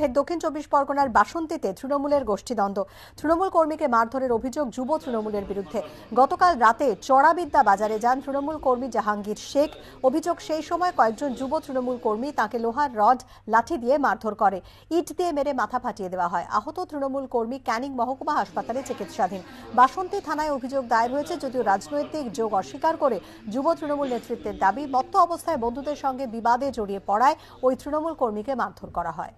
ফের দক্ষিণ চব্বিশ পরগনার বাসন্তীতে তৃণমূলের গোষ্ঠীদ্বন্দ্ব। তৃণমূল কর্মীকে মারধরের অভিযোগ যুব তৃণমূলের বিরুদ্ধে। গতকাল রাতে চড়াবিদ্যা বাজারে যান তৃণমূল কর্মী জাহাঙ্গীর শেখ। অভিযোগ সেই সময় কয়েকজন যুব তৃণমূল কর্মী তাকে লোহার রড, লাঠি দিয়ে মারধর করে। ইট দিয়ে মেরে মাথা ফাটিয়ে দেওয়া হয়। আহত তৃণমূল কর্মী ক্যানিং মহকুমা হাসপাতালে চিকিৎসাধীন। বাসন্তী থানায় অভিযোগ দায়ের হয়েছে যদিও রাজনৈতিক যোগ অস্বীকার করে যুব তৃণমূল নেতৃত্বের দাবি, মত্ত অবস্থায় বন্ধুদের সঙ্গে বিবাদে জড়িয়ে পড়ায় ওই তৃণমূল কর্মীকে মারধর করা হয়।